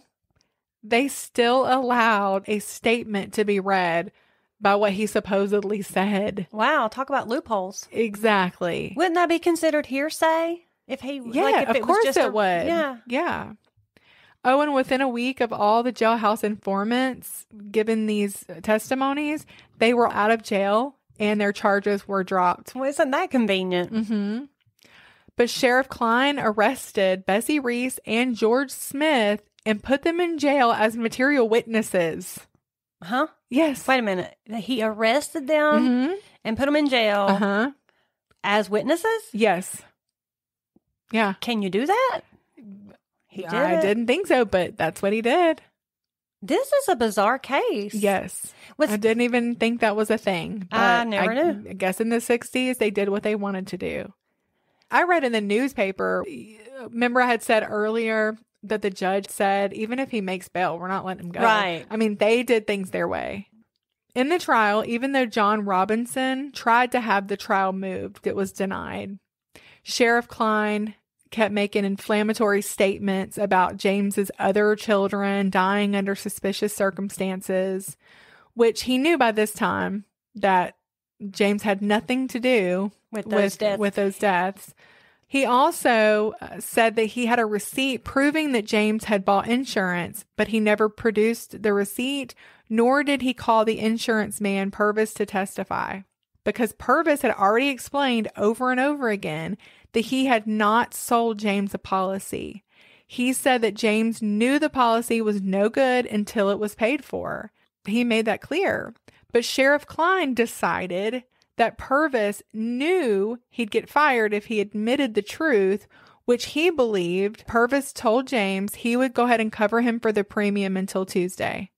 they still allowed a statement to be read by what he supposedly said. Wow, talk about loopholes. Exactly. Wouldn't that be considered hearsay if he? Yeah, like if of it was course just it a- would. Yeah. Yeah. Oh, and within a week of all the jailhouse informants giving these testimonies, they were out of jail and their charges were dropped. Well, isn't that convenient? hmm But Sheriff Cline arrested Bessie Reese and George Smith and put them in jail as material witnesses. Huh? Yes. Wait a minute. He arrested them hmm and put them in jail Uh huh. as witnesses. Yes. Yeah. Can you do that? He did. I it. didn't think so, but that's what he did. This is a bizarre case. Yes. Was I didn't even think that was a thing. I never knew. I guess in the 60s, they did what they wanted to do. I read in the newspaper, remember I had said earlier that the judge said, even if he makes bail, we're not letting him go. Right. I mean, they did things their way. In the trial, even though John Robinson tried to have the trial moved, it was denied. Sheriff Cline kept making inflammatory statements about James's other children dying under suspicious circumstances, which he knew by this time that James had nothing to do with those with deaths. with those deaths. He also uh, said that he had a receipt proving that James had bought insurance, but he never produced the receipt, nor did he call the insurance man Purvis to testify. Because Purvis had already explained over and over again that he had not sold James a policy. He said that James knew the policy was no good until it was paid for. He made that clear. But Sheriff Cline decided that Purvis knew he'd get fired if he admitted the truth, which he believed Purvis told James he would go ahead and cover him for the premium until Tuesday.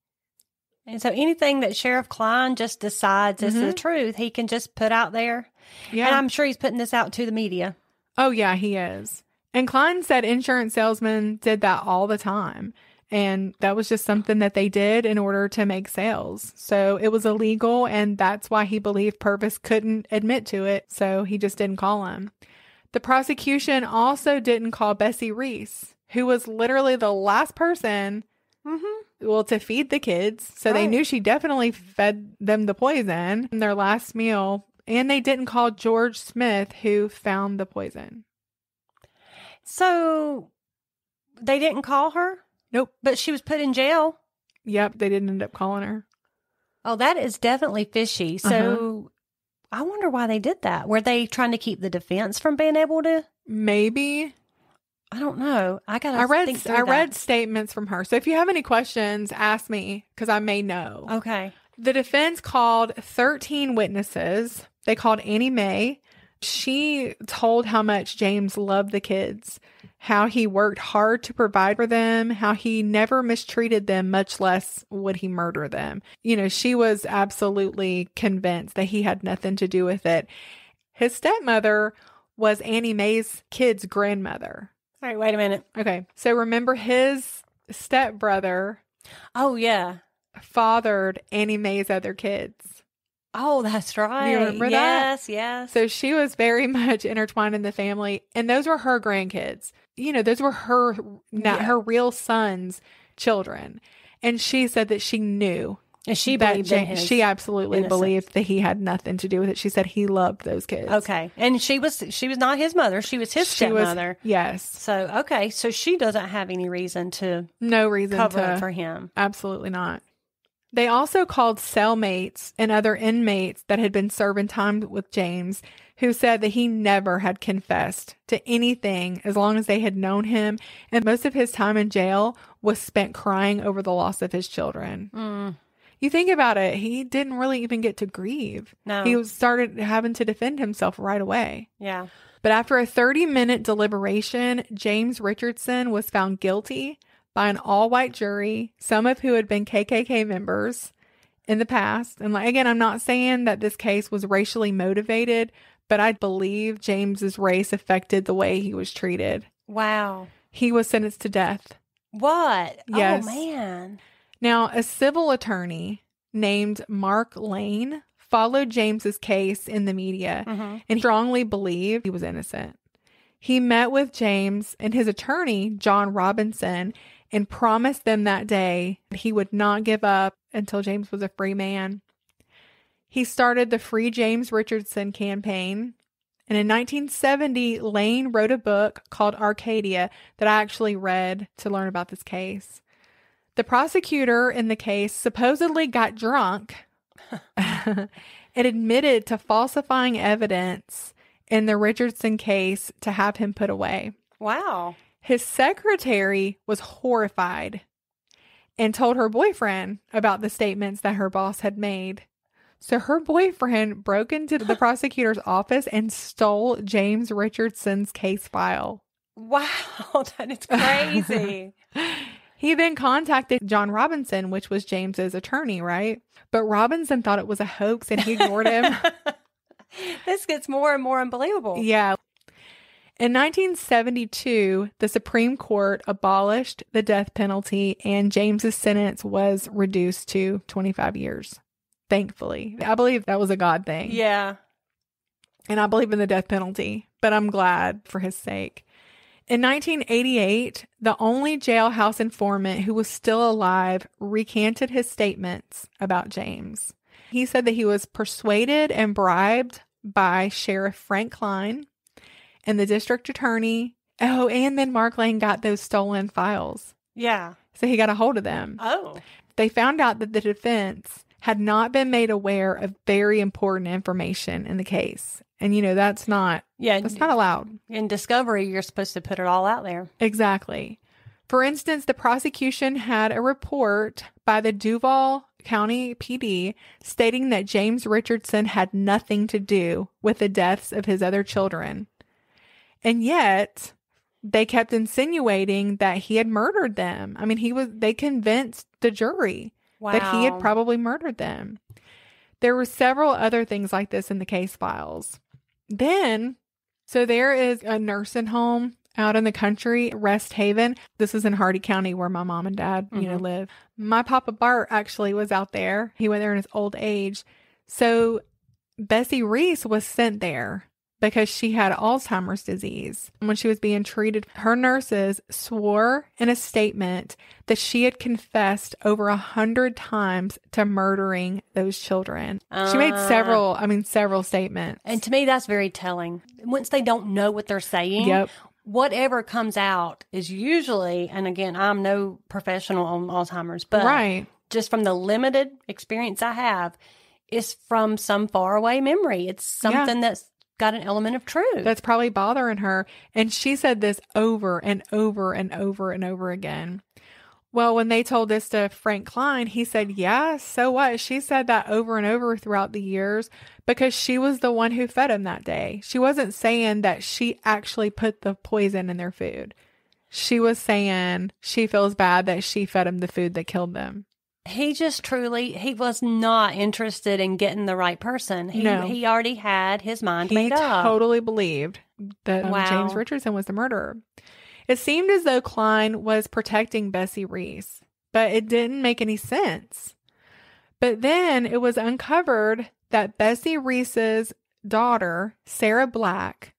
And so anything that Sheriff Cline just decides is the truth, he can just put out there. Yeah. And I'm sure he's putting this out to the media. Oh, yeah, he is. And Cline said insurance salesmen did that all the time. And that was just something that they did in order to make sales. So it was illegal. And that's why he believed Purvis couldn't admit to it. So he just didn't call him. The prosecution also didn't call Bessie Reese, who was literally the last person, Mm-hmm. Well, to feed the kids. So they knew she definitely fed them the poison in their last meal. And they didn't call George Smith, who found the poison. So they didn't call her, Nope. but she was put in jail. Yep, they didn't end up calling her. Oh, that is definitely fishy. So uh-huh. I wonder why they did that. Were they trying to keep the defense from being able to? Maybe I don't know. I got. I read I read statements from her. So if you have any questions, ask me because I may know. Okay. The defense called 13 witnesses. They called Annie Mae. She told how much James loved the kids, how he worked hard to provide for them, how he never mistreated them, much less would he murder them. You know, she was absolutely convinced that he had nothing to do with it. His stepmother was Annie Mae's kid's grandmother. All right. Wait a minute. Okay. So remember his stepbrother Oh yeah. fathered Annie Mae's other kids. Oh, that's right. remember that? yes, yes. So she was very much intertwined in the family, and those were her grandkids. You know, those were her not Yeah. her real son's children. And she said that she knew and she believed his. she absolutely innocence. believed that he had nothing to do with it. She said he loved those kids. okay, and she was she was not his mother. She was his She was stepmother. yes, so okay, so she doesn't have any reason to no reason cover to for him. Absolutely not. They also called cellmates and other inmates that had been serving time with James, who said that he never had confessed to anything as long as they had known him, and most of his time in jail was spent crying over the loss of his children. Mm, You think about it, he didn't really even get to grieve. no, He was started having to defend himself right away. yeah. But after a 30 minute deliberation, James Richardson was found guilty by an all white jury, some of who had been KKK members in the past. And like, again, I'm not saying that this case was racially motivated, but I believe James's race affected the way he was treated. Wow. He was sentenced to death. What? Oh, yes. Oh man. Now, a civil attorney named Mark Lane followed James's case in the media hmm and strongly believed he was innocent. He met with James and his attorney, John Robinson, and promised them that day that he would not give up until James was a free man. He started the Free James Richardson campaign. And in 1970, Lane wrote a book called Arcadia that I actually read to learn about this case. The prosecutor in the case supposedly got drunk and admitted to falsifying evidence in the Richardson case to have him put away. Wow. His secretary was horrified and told her boyfriend about the statements that her boss had made. So her boyfriend broke into the prosecutor's office and stole James Richardson's case file. Wow. That is crazy. He then contacted John Robinson, which was James's attorney, right? But Robinson thought it was a hoax and he ignored him. this gets more and more unbelievable. Yeah. In 1972, the Supreme Court abolished the death penalty and James's sentence was reduced to 25 years. Thankfully. I believe that was a God thing. Yeah. And I believe in the death penalty, but I'm glad for his sake. In 1988, the only jailhouse informant who was still alive recanted his statements about James. He said that he was persuaded and bribed by Sheriff Frank Cline and the district attorney. Oh, and then Mark Lane got those stolen files. Yeah. So he got a hold of them. Oh. They found out that the defense had not been made aware of very important information in the case. And you know, that's not Yeah. that's not allowed. in discovery, you're supposed to put it all out there. Exactly. For instance, the prosecution had a report by the Duval County PD stating that James Richardson had nothing to do with the deaths of his other children. And yet, they kept insinuating that he had murdered them. I mean, he was they convinced the jury Wow. that he had probably murdered them. There were several other things like this in the case files. Then, so there is a nursing home out in the country, Rest Haven. This is in Hardee County where my mom and dad, you know, Mhm. live. My papa Bart actually was out there. He went there in his old age. So Bessie Reese was sent there because she had Alzheimer's disease. When she was being treated, her nurses swore in a statement that she had confessed over a hundred times to murdering those children. she made Ah. several, I mean, several statements. And to me, that's very telling. Once they don't know what they're saying, Yep. whatever comes out is usually, and again, I'm no professional on Alzheimer's, but right. just from the limited experience I have, is from some faraway memory. It's Yeah. something that's got an element of truth. That's probably bothering her. And she said this over and over and over and over again. Well, when they told this to Frank Cline, he said, Yeah, so what? She said that over and over throughout the years because she was the one who fed him that day. She wasn't saying that she actually put the poison in their food. She was saying she feels bad that she fed him the food that killed them. He just truly he was not interested in getting the right person. He No. he already had his mind He made up. totally believed that um, Wow. James Richardson was the murderer. It seemed as though Cline was protecting Bessie Reese, but it didn't make any sense. But then it was uncovered that Bessie Reese's daughter, Sarah Black,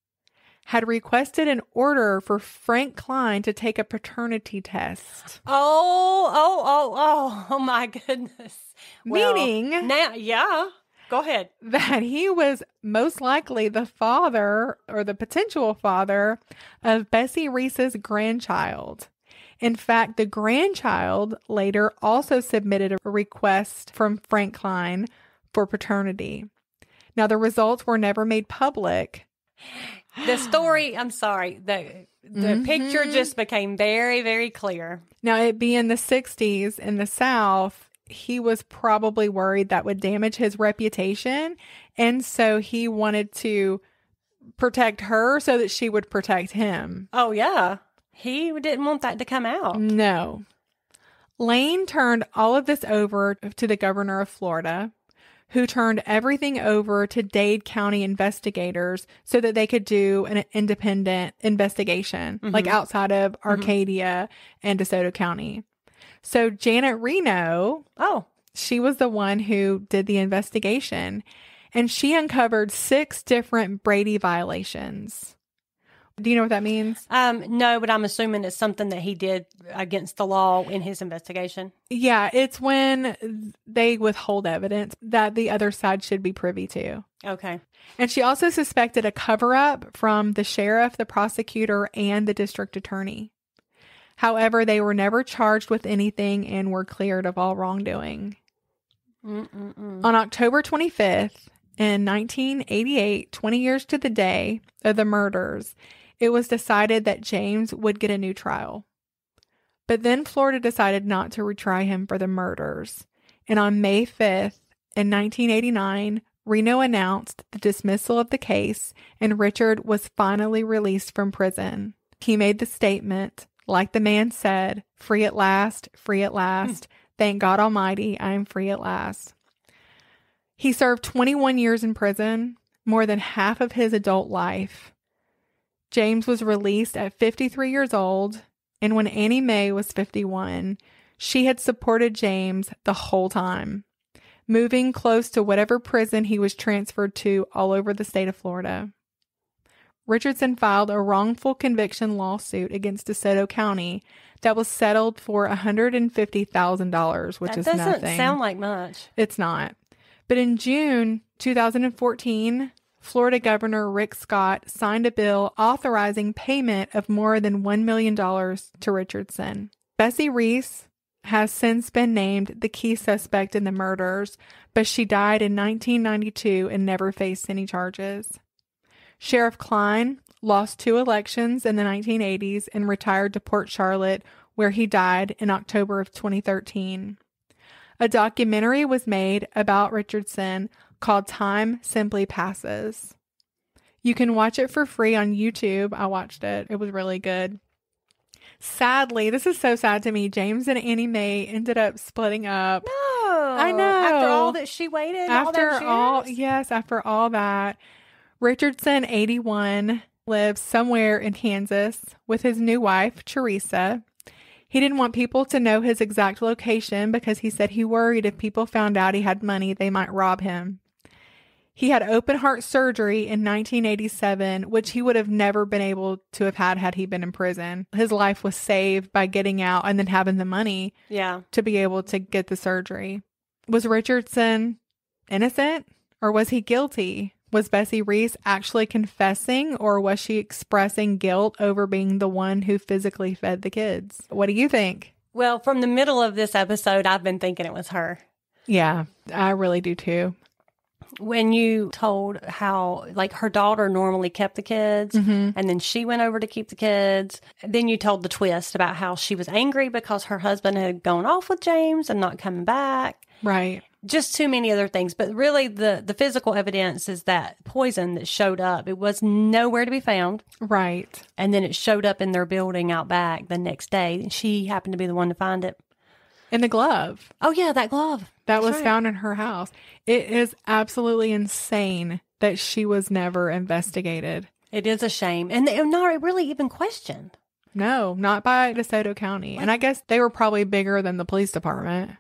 had requested an order for Frank Cline to take a paternity test. Oh, oh, oh, oh, oh my goodness. Well, Meaning now, yeah. Go ahead. that he was most likely the father or the potential father of Bessie Reese's grandchild. In fact, the grandchild later also submitted a request from Frank Cline for paternity. Now, the results were never made public. The story, I'm sorry, the the picture Mhm. just became very, very clear. Now, it being in the 60s in the South, he was probably worried that would damage his reputation. And so he wanted to protect her so that she would protect him. Oh yeah. He didn't want that to come out. No. Lane turned all of this over to the governor of Florida, who turned everything over to Dade County investigators so that they could do an independent investigation, mm-hmm. like outside of mm-hmm. Arcadia and DeSoto County. So Janet Reno, Oh, she was the one who did the investigation, and she uncovered six different Brady violations. Do you know what that means? um, no, but I'm assuming it's something that he did against the law in his investigation. Yeah, it's when they withhold evidence that the other side should be privy to. Okay. And she also suspected a cover up from the sheriff, the prosecutor, and the district attorney. However, they were never charged with anything and were cleared of all wrongdoing. Mm-mm-mm. On October 25th, in 1988, 20 years to the day of the murders, it was decided that James would get a new trial. But then Florida decided not to retry him for the murders. And on May 5th, in 1989, Reno announced the dismissal of the case, and Richard was finally released from prison. He made the statement, like the man said, free at last, free at last. Hmm. Thank God Almighty, I am free at last. He served 21 years in prison, more than half of his adult life. James was released at 53 years old, and when Annie Mae was 51, she had supported James the whole time, moving close to whatever prison he was transferred to all over the state of Florida. Richardson filed a wrongful conviction lawsuit against DeSoto County that was settled for $150,000, which that is doesn't nothing. sound like much. It's not. But in June 2014, Florida Governor Rick Scott signed a bill authorizing payment of more than $1 million to Richardson. Bessie Reese has since been named the key suspect in the murders, but she died in 1992 and never faced any charges. Sheriff Cline lost two elections in the 1980s and retired to Port Charlotte, where he died in October of 2013. A documentary was made about Richardson called Time Simply Passes. You can watch it for free on YouTube. I watched it, it was really good. Sadly, this is so sad to me. James and Annie Mae ended up splitting up. No, I know. After all that she waited, all after those all, yes, after all that, Richardson, 81, lives somewhere in Kansas with his new wife, Teresa. He didn't want people to know his exact location because he said he worried if people found out he had money, they might rob him. He had open heart surgery in 1987, which he would have never been able to have had had he been in prison. His life was saved by getting out and then having the money yeah. to be able to get the surgery. Was Richardson innocent or was he guilty? Was Bessie Reese actually confessing or was she expressing guilt over being the one who physically fed the kids? What do you think? Well, from the middle of this episode, I've been thinking it was her. Yeah, I really do too. When you told how, like, her daughter normally kept the kids Mm-hmm. and then she went over to keep the kids. Then you told the twist about how she was angry because her husband had gone off with James and not coming back. Right. Just too many other things. But really, the, the physical evidence is that poison that showed up. It was nowhere to be found. Right. And then it showed up in their building out back the next day. And she happened to be the one to find it. And the glove Oh, yeah, that glove. that That's was right. found in her house. It is absolutely insane that she was never investigated. It is a shame. And they're not really even questioned. No, not by DeSoto County. And I guess they were probably bigger than the police department.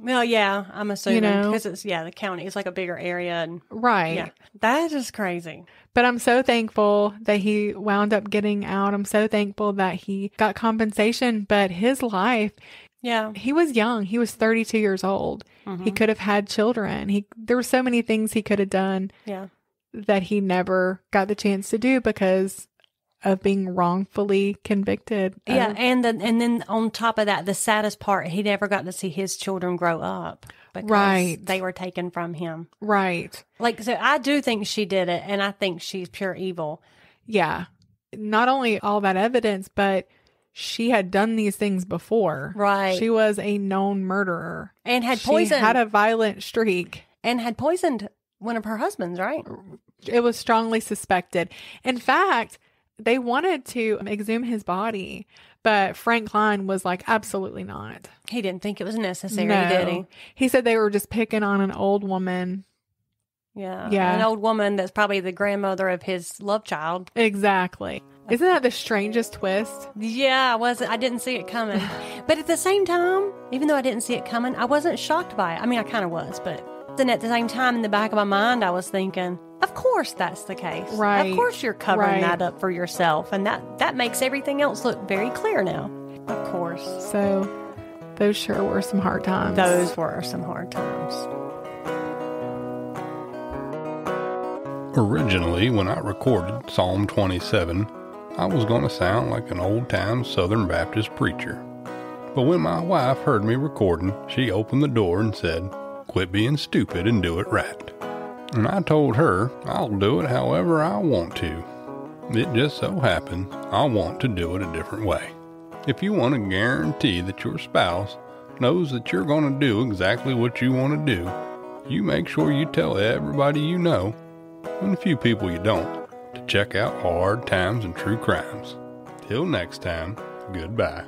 Well, yeah, I'm assuming know? because it's yeah, the county is like a bigger area, and Right. yeah, that is crazy. But I'm so thankful that he wound up getting out. I'm so thankful that he got compensation, but his life, Yeah, he was young. He was 32 years old. Mm-hmm. He could have had children. He there were so many things he could have done yeah, that he never got the chance to do because of being wrongfully convicted. of- yeah, and then and then on top of that, the saddest part, he never got to see his children grow up because Right. they were taken from him. right. Like, so I do think she did it, and I think she's pure evil. Yeah. Not only all that evidence, but she had done these things before. Right. She was a known murderer. And had She poisoned had a violent streak. and had poisoned one of her husbands, right? It was strongly suspected. In fact, they wanted to exhume his body, but Frank Cline was like, absolutely not. He didn't think it was necessary, No. did he? He said they were just picking on an old woman. Yeah. Yeah. An old woman that's probably the grandmother of his love child. Exactly. Isn't that the strangest twist? Yeah, I wasn't I didn't see it coming. but at the same time, even though I didn't see it coming, I wasn't shocked by it. I mean I kinda was, but then at the same time in the back of my mind I was thinking, of course that's the case. Right. Of course you're covering Right. that up for yourself. And that that makes everything else look very clear now. Of course. So those sure were some hard times. Those were some hard times. Originally, when I recorded Psalm 27, I was going to sound like an old time Southern Baptist preacher. But when my wife heard me recording, she opened the door and said, Quit being stupid and do it right. And I told her I'll do it however I want to. It just so happens I want to do it a different way. If you want to guarantee that your spouse knows that you're going to do exactly what you want to do, you make sure you tell everybody you know and a few people you don't, to check out Hard Times and True Crimes. Till next time, goodbye.